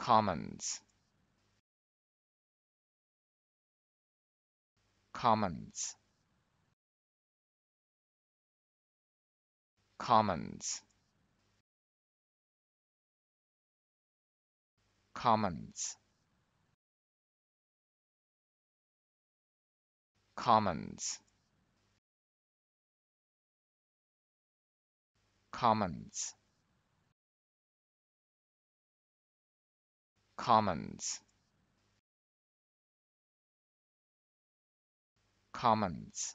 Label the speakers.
Speaker 1: commons. Commons. Commons. Commons. Commons. Commons commons. Commons